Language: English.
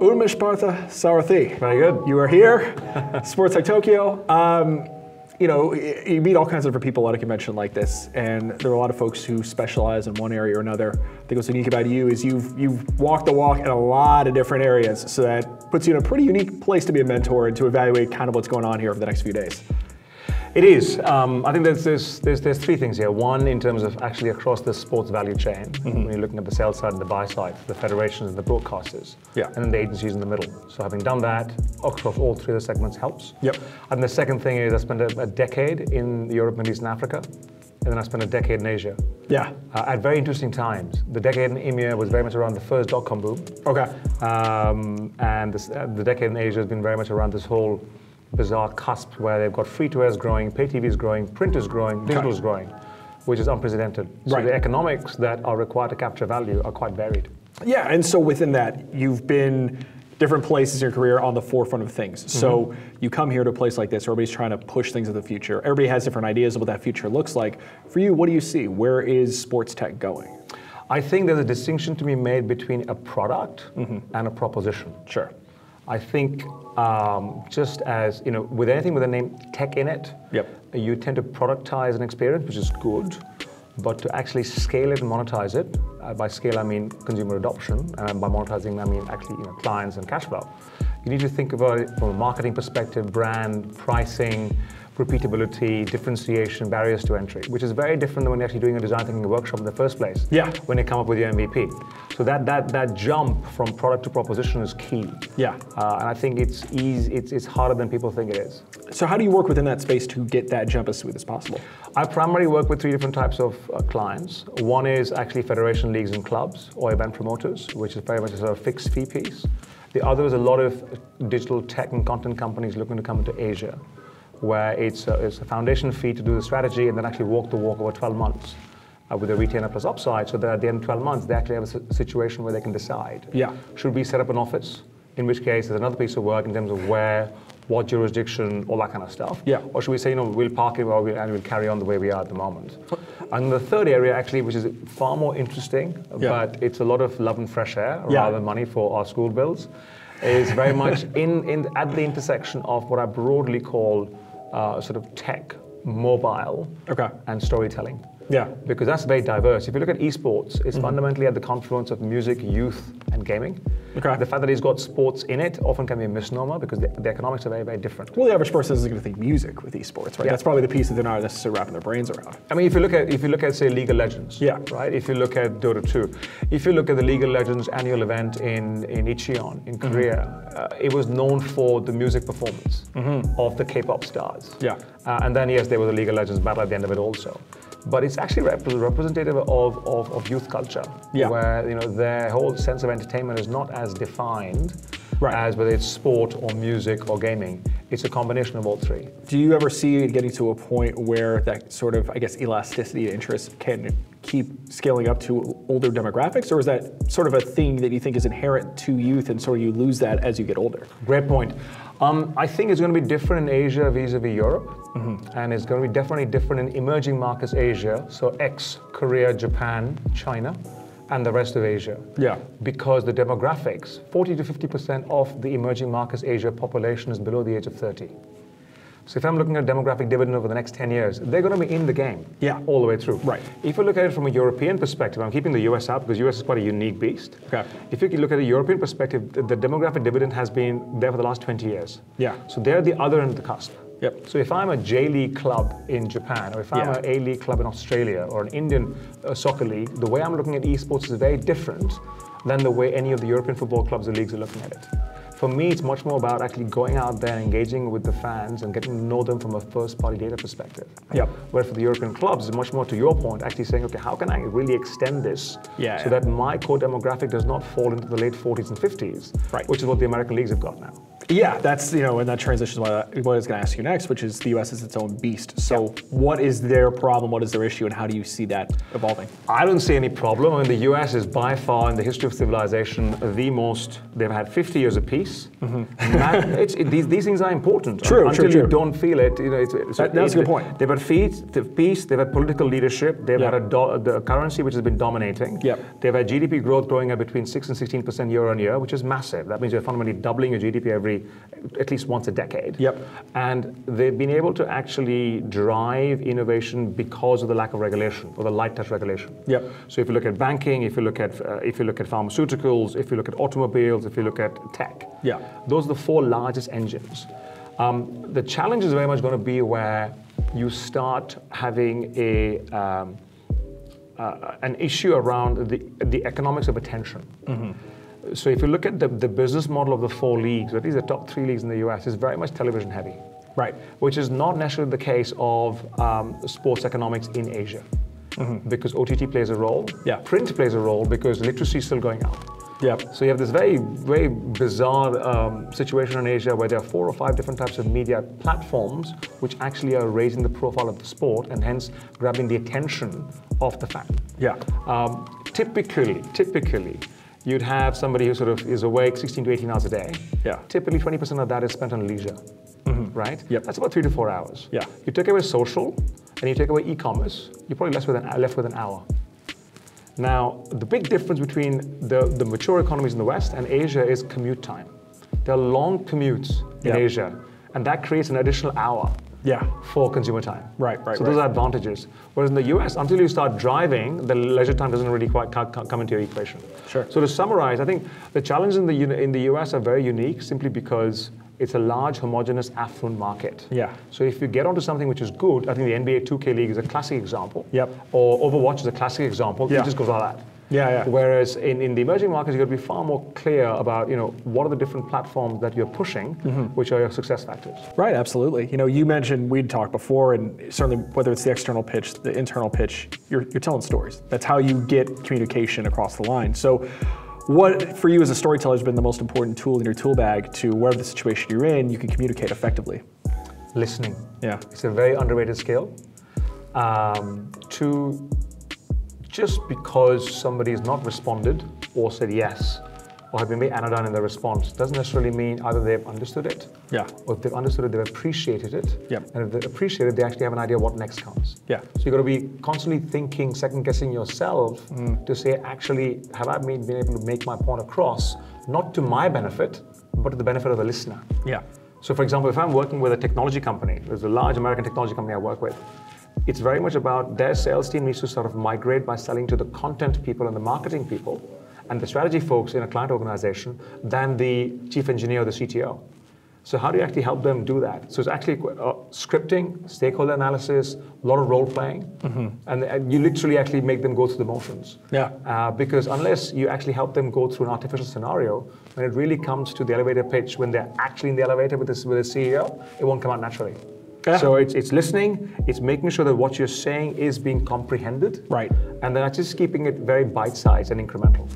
Unmish Parthasarathi. Very good. You are here, Sports Tech Tokyo. Um, you know, you meet all kinds of different people at a convention like this, and there are a lot of folks who specialize in one area or another. I think what's unique about you is you've you've walked the walk in a lot of different areas, so that puts you in a pretty unique place to be a mentor and to evaluate kind of what's going on here over the next few days. It is. Um, I think there's, there's, there's, there's, three things here. One, in terms of actually across the sports value chain, mm-hmm. when you're looking at the sell side and the buy side, the federations and the broadcasters, yeah. and then the agencies in the middle. So having done that across all three of the segments helps. Yep. And the second thing is I spent a, a decade in Europe, Middle East, and Africa, and then I spent a decade in Asia. Yeah. Uh, at very interesting times. The decade in EMEA was very much around the first dot-com boom. Okay. Um, and this, uh, the decade in Asia has been very much around this whole bizarre cusp where they've got free to air growing, pay TV is growing, print is growing, digital is growing, which is unprecedented. So right. the economics that are required to capture value are quite varied. Yeah, and so within that, you've been different places in your career on the forefront of things. Mm-hmm. So you come here to a place like this, everybody's trying to push things in the future. Everybody has different ideas of what that future looks like. For you, what do you see? Where is sports tech going? I think there's a distinction to be made between a product mm-hmm. and a proposition. Sure. I think um, just as, you know, with anything with the name tech in it, yep. you tend to productize an experience, which is good, but to actually scale it and monetize it, uh, by scale I mean consumer adoption, and by monetizing I mean actually you know, clients and cash flow. You need to think about it from a marketing perspective, brand, pricing, repeatability, differentiation, barriers to entry, which is very different than when you're actually doing a design thinking workshop in the first place. Yeah. When you come up with your MVP. So that that that jump from product to proposition is key. Yeah. Uh, and I think it's easy. It's it's harder than people think it is. So how do you work within that space to get that jump as smooth as possible? I primarily work with three different types of uh, clients. One is actually federation leagues and clubs or event promoters, which is very much a sort of fixed fee piece. The other is a lot of digital tech and content companies looking to come into Asia where it's a, it's a foundation fee to do the strategy and then actually walk the walk over 12 months uh, with a retainer plus upside so that at the end of 12 months they actually have a situation where they can decide yeah. should we set up an office in which case there's another piece of work in terms of where what jurisdiction all that kind of stuff yeah. or should we say you know we'll park it we'll, and we'll carry on the way we are at the moment and the third area actually which is far more interesting yeah. but it's a lot of love and fresh air yeah. rather than money for our school bills is very much in, in at the intersection of what I broadly call uh, sort of tech, mobile, okay. and storytelling. Yeah. Because that's very diverse. If you look at esports, it's mm-hmm. fundamentally at the confluence of music, youth, and gaming. Okay. The fact that it's got sports in it often can be a misnomer because the, the economics are very, very different. Well, the average person isn't going to think music with esports, right? Yeah. That's probably the piece that they're not necessarily wrapping their brains around. I mean, if you look at if you look at say League of Legends, yeah, right. If you look at Dota 2, if you look at the League of Legends annual event in in Incheon in mm-hmm. Korea, uh, it was known for the music performance mm-hmm. of the K-pop stars. Yeah. Uh, and then yes, there was a League of Legends battle at the end of it also but it's actually rep- representative of, of, of, youth culture, yeah. where you know their whole sense of entertainment is not as defined right. as whether it's sport or music or gaming. It's a combination of all three. Do you ever see it getting to a point where that sort of, I guess, elasticity of interest can keep scaling up to older demographics, or is that sort of a thing that you think is inherent to youth, and so you lose that as you get older? Great point. Um, I think it's going to be different in Asia vis-a-vis Europe, mm-hmm. and it's going to be definitely different in emerging markets Asia, so ex Korea, Japan, China, and the rest of Asia. Yeah. Because the demographics, 40 to 50% of the emerging markets Asia population is below the age of 30. So if I'm looking at demographic dividend over the next 10 years, they're going to be in the game yeah. all the way through. Right. If you look at it from a European perspective, I'm keeping the US out because US is quite a unique beast. Okay. If you look at a European perspective, the, the demographic dividend has been there for the last 20 years. Yeah. So they're the other end of the cusp. Yep. So if I'm a J League club in Japan, or if I'm yeah. an A League club in Australia, or an Indian uh, soccer league, the way I'm looking at esports is very different than the way any of the European football clubs or leagues are looking at it. For me, it's much more about actually going out there and engaging with the fans and getting to know them from a first-party data perspective. Yep. Where for the European clubs, it's much more to your point, actually saying, okay, how can I really extend this yeah, so yeah. that my core demographic does not fall into the late 40s and 50s, right. which is what the American leagues have got now. Yeah, that's you know, and that transitions what I, what I was going to ask you next, which is the U.S. is its own beast. So, yep. what is their problem? What is their issue, and how do you see that evolving? I don't see any problem. I mean, the U.S. is by far, in the history of civilization, the most. They've had 50 years of peace. piece. That- it's- it- these, these things are important. True, Until true, you don't feel it, you know, it's, it's, That- that's a good point. They've had fees, they've peace, they've had political leadership, they've Yeah. had a do- the currency which has been dominating. Yep. They've had GDP growth growing at between 6 and 16% year on year, which is massive. That means you're fundamentally doubling your GDP every, at least once a decade. Yep. And they've been able to actually drive innovation because of the lack of regulation or the light touch regulation. Yep. So if you look at banking, if you look at uh, if you look at pharmaceuticals, if you look at automobiles, if you look at tech, Yeah. those are the four largest engines. Um, the challenge is very much going to be where you start having a um, uh, an issue around the the economics of attention. So if you look at the, the business model of the four leagues, at least the top three leagues in the US, is very much television heavy Right. which is not necessarily the case of um, sports economics in Asia. Because OTT plays a role, Mm-hmm. Yeah. print plays a role because literacy is still going up. Yep. So you have this very, very bizarre um, situation in Asia where there are four or five different types of media platforms which actually are raising the profile of the sport and hence grabbing the attention of the fan. Yeah. Um, typically, typically, you'd have somebody who sort of is awake 16 to 18 hours a day. Yeah. Typically, 20% of that is spent on leisure, mm-hmm. right? Yep. That's about three to four hours. Yeah. You take away social and you take away e-commerce, you're probably with an, left with an hour. Now, the big difference between the, the mature economies in the West and Asia is commute time. There are long commutes in Yeah. Asia, and that creates an additional hour Yeah. for consumer time. Right, right, So those are advantages. Whereas in the US, until you start driving, the leisure time doesn't really quite co- co- come into your equation. Sure. So to summarize, I think the challenges in the in the US are very unique simply because it's a large, homogenous, affluent market. Yeah. So if you get onto something which is good, I think the NBA 2K League is a classic example. Yep. Or Overwatch is a classic example. Yeah. It just goes like that. Yeah, yeah. Whereas in, in the emerging markets, you've got to be far more clear about, you know, what are the different platforms that you're pushing, Mm-hmm. which are your success factors. Right, absolutely. You know, you mentioned we'd talked before, and certainly whether it's the external pitch, the internal pitch, you're, you're telling stories. That's how you get communication across the line. So, what for you as a storyteller has been the most important tool in your tool bag to wherever the situation you're in, you can communicate effectively? Listening. Yeah. It's a very underrated skill. Um, to just because somebody has not responded or said yes or have been very anodyne in their response doesn't necessarily mean either they've understood it Yeah. or if they've understood it, they've appreciated it. yeah, And if they appreciate it, they actually have an idea what next comes. Yeah. So you've got to be constantly thinking, second guessing yourself mm. to say, actually, have I made, been able to make my point across, not to my benefit, but to the benefit of the listener? Yeah. So, for example, if I'm working with a technology company, there's a large American technology company I work with, it's very much about their sales team needs to sort of migrate by selling to the content people and the marketing people and the strategy folks in a client organization than the chief engineer or the CTO. So, how do you actually help them do that? So, it's actually uh, scripting, stakeholder analysis, a lot of role playing, and, and you literally actually make them go through the motions. Yeah. Uh, because unless you actually help them go through an artificial scenario, when it really comes to the elevator pitch, when they're actually in the elevator with, this, with the CEO, it won't come out naturally. Yeah. So it's, it's listening, it's making sure that what you're saying is being comprehended, Right. and then just keeping it very bite-sized and incremental.